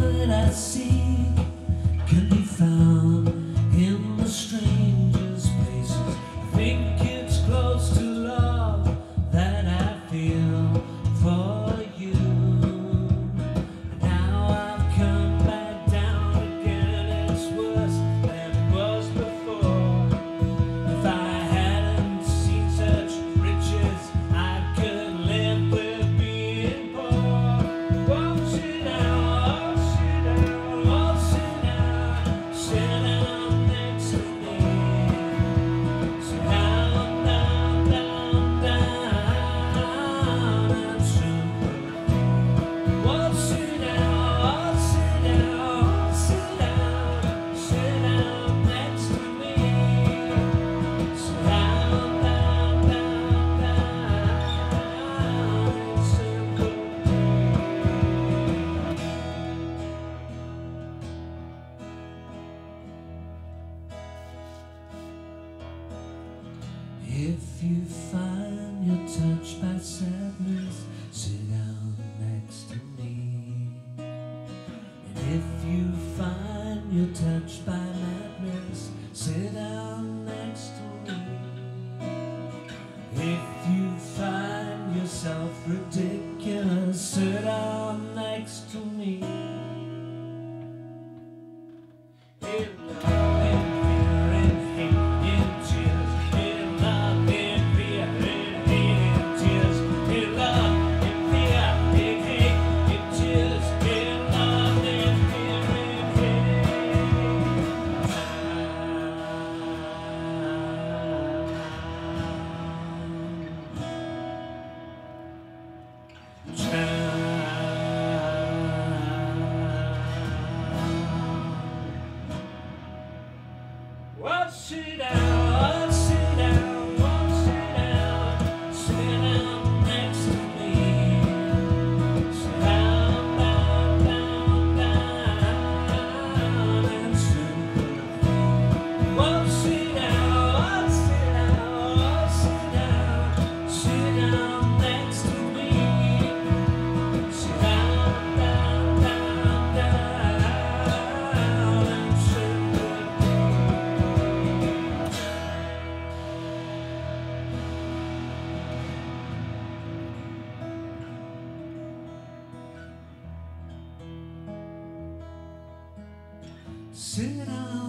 could I see? If you find you're touched by sadness, sit down next to me. And if you find you're touched by sit down. será.